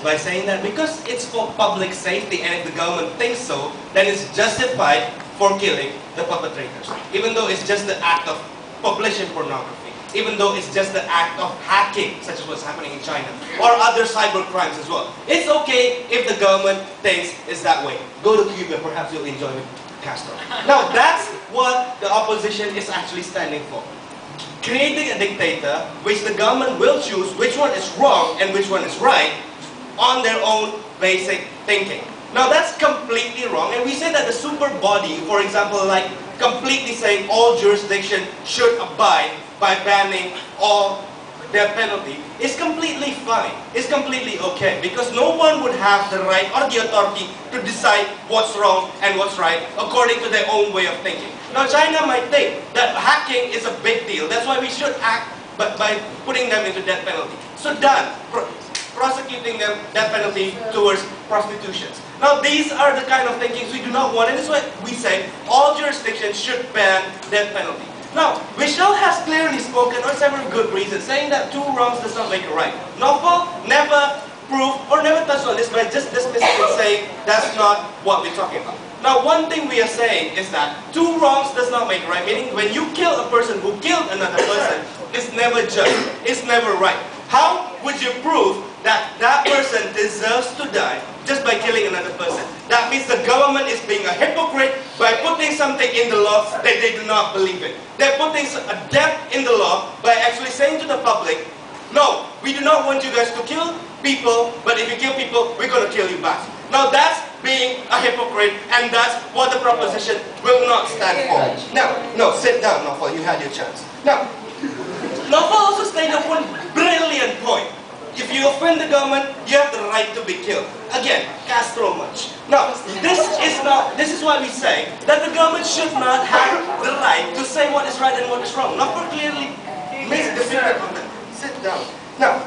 by saying that because it's for public safety and if the government thinks so, then it's justified for killing the perpetrators. Even though it's just the act of publishing pornography even though it's just the act of hacking, such as what's happening in China, or other cyber crimes as well. It's okay if the government thinks it's that way. Go to Cuba, perhaps you'll enjoy Castro. Now, that's what the opposition is actually standing for. Creating a dictator which the government will choose which one is wrong and which one is right on their own basic thinking. Now, that's completely wrong, and we say that the super body, for example, like completely saying all jurisdiction should abide by banning all death penalty is completely fine. It's completely okay because no one would have the right or the authority to decide what's wrong and what's right according to their own way of thinking. Now China might think that hacking is a big deal. That's why we should act but by putting them into death penalty. So done. Pro prosecuting them death penalty towards prostitutions. Now these are the kind of thinkings we do not want and this is why we say all jurisdictions should ban death penalty. Now, Michel has clearly spoken on several good reasons, saying that two wrongs does not make a right. Naufal never proved or never touched on this, but just dismissed it and saying that's not what we're talking about. Now, one thing we are saying is that two wrongs does not make right, meaning when you kill a person who killed another person, it's never just, it's never right. How would you prove that that person deserves to die just by killing another person. That means the government is being a hypocrite by putting something in the law that they do not believe in. They're putting a death in the law by actually saying to the public, no, we do not want you guys to kill people, but if you kill people, we're going to kill you back. Now that's being a hypocrite, and that's what the proposition will not stand for. Now, no, sit down, Naufal, you had your chance. Now, Naufal also stated one brilliant point. If you offend the government, you have the right to be killed. Again, Castro much. Now, this is not, this is why we say that the government should not have the right to say what is right and what is wrong. Naufal clearly made the on. Sit down. Now,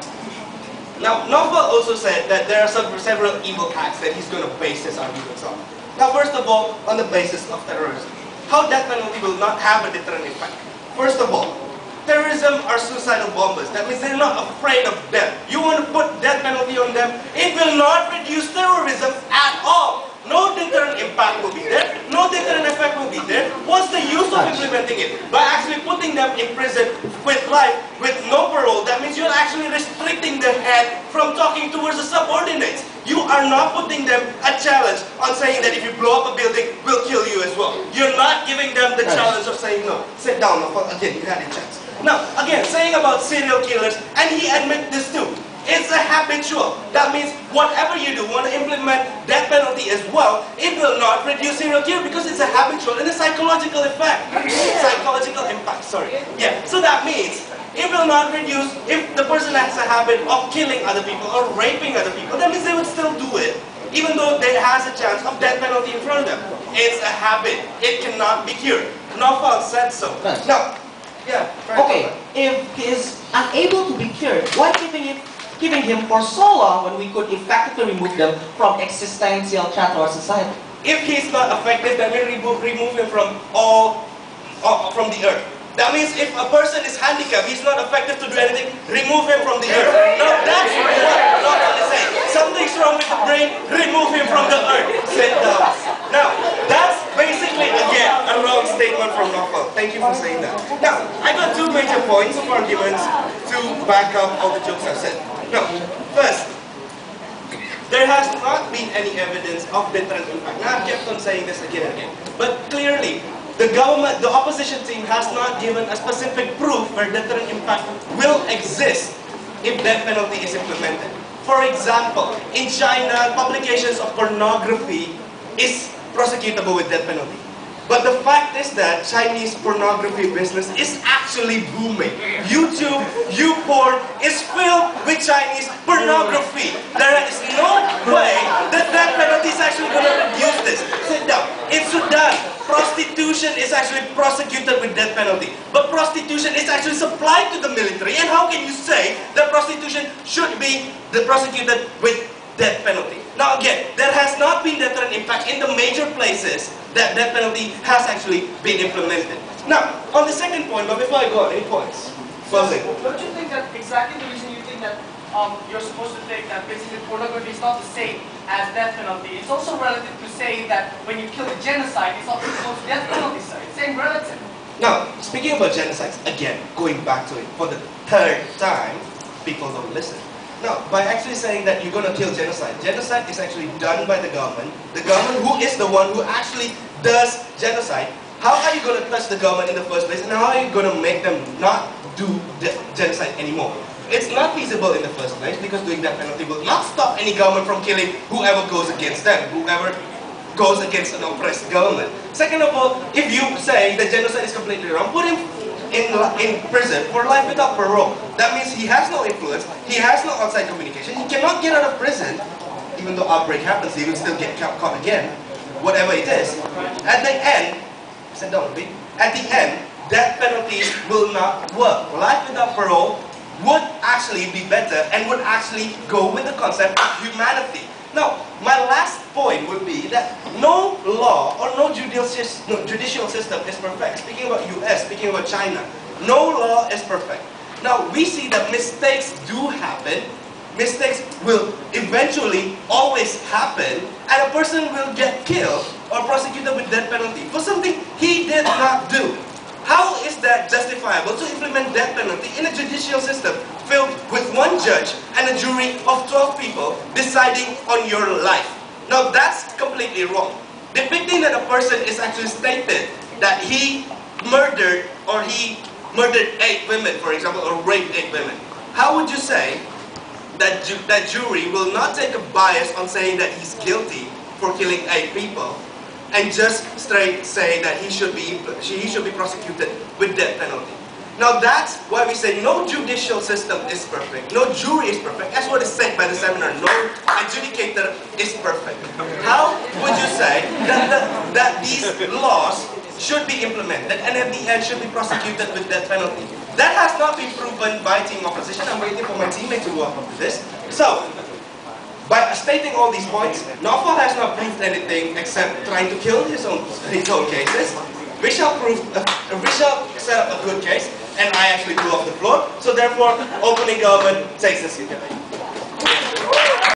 now, Naufal also said that there are some, several evil acts that he's going to base his arguments on. Now, first of all, on the basis of terrorism. How death penalty will not have a deterrent effect. First of all, terrorism are suicidal bombers. That means they're not afraid of death. You want to put death penalty on them, it will not reduce terrorism at all. No deterrent impact will be there. No deterrent effect will be there. What's the use of implementing it? By actually putting them in prison with life, with no parole, that means you're actually restricting the head from talking towards the subordinates. You are not putting them a challenge on saying that if you blow up a building, we'll kill you as well. You're not giving them the challenge of saying no. Sit down, again, you had a chance. Now, again, saying about serial killers, and he admit this too. It's a habitual. That means whatever you do, want to implement death penalty as well, it will not reduce serial killer because it's a habitual and a psychological effect. Psychological impact, sorry. Yeah, so that means it will not reduce, if the person has a habit of killing other people or raping other people, that means they would still do it even though there has a chance of death penalty in front of them. It's a habit. It cannot be cured. Naufal said so. Now, yeah. Okay, if he is unable to be cured, why keeping him, keeping him for so long when we could effectively remove them from existential threat to our society? If he's not affected, then we remove, remove him from all, uh, from the earth. That means if a person is handicapped, he's not effective to do anything, remove him from the earth. Now that's what Naufal is saying. Something's wrong with the brain, remove him from the earth. Sit down. Now, that's basically, again, a wrong statement from Naufal. Thank you for saying that. Now, I got two major points of arguments to back up all the jokes I've said. Now, first, there has not been any evidence of deterrent impact. Now, I've kept on saying this again and again. But clearly, the government, the opposition team has not given a specific proof where deterrent impact will exist if death penalty is implemented. For example, in China, publications of pornography is prosecutable with death penalty. But the fact is that Chinese pornography business is actually booming. YouTube, YouPorn is filled with Chinese pornography. There is no way that death penalty is actually going to reduce this. Sit down. In Sudan, prostitution is actually prosecuted with death penalty. But prostitution is actually supplied to the military. And how can you say that prostitution should be prosecuted with death penalty? Now again, there has not been deterrent impact in the major places that death penalty has actually been implemented. Now, on the second point, but before I go on, any points? Closing. Don't you think that exactly the reason you think that um, you're supposed to think that basically pornography is not the same as death penalty. It's also relative to saying that when you kill a genocide, it's also equal to death penalty, sir. It's same relative. Now, speaking about genocides, again, going back to it for the third time, people don't listen. Now, by actually saying that you're going to kill genocide, genocide is actually done by the government. The government who is the one who actually does genocide. How are you going to touch the government in the first place and how are you going to make them not do genocide anymore? It's not feasible in the first place because doing that penalty will not stop any government from killing whoever goes against them, whoever goes against an oppressed government. Second of all, if you say that genocide is completely wrong, put him in, in prison for life without parole. That means he has no influence, he has no outside communication, he cannot get out of prison, even though outbreak happens, he will still get ca- caught again, whatever it is. At the end, sit down, Vic. At the end, death penalty will not work. Life without parole would actually be better and would actually go with the concept of humanity. Now, my last point would be that no law or no judicial, system is perfect. Speaking about US, speaking about China, no law is perfect. Now, we see that mistakes do happen. Mistakes will eventually always happen, and a person will get killed or prosecuted with death penalty for something he did not do. How is that justifiable to implement death penalty in a judicial system filled with one judge and a jury of 12 people deciding on your life? Now that's completely wrong. Depicting that a person is actually stated that he murdered or he murdered eight women, for example, or raped eight women. How would you say that, ju- that jury will not take a bias on saying that he's guilty for killing eight people and just straight say that he should be he should be prosecuted with death penalty. Now that's why we say no judicial system is perfect, no jury is perfect. That's what is said by the seminar. No adjudicator is perfect. How would you say that the, that these laws should be implemented and at the should be prosecuted with death penalty? That has not been proven by team opposition. I'm waiting for my teammate to up to this. So, by stating all these points, Naufal has not proved anything except trying to kill his own his own cases. Vishal proved, uh, Vishal set up a good case, and I actually blew off the floor. So therefore, opening government takes this.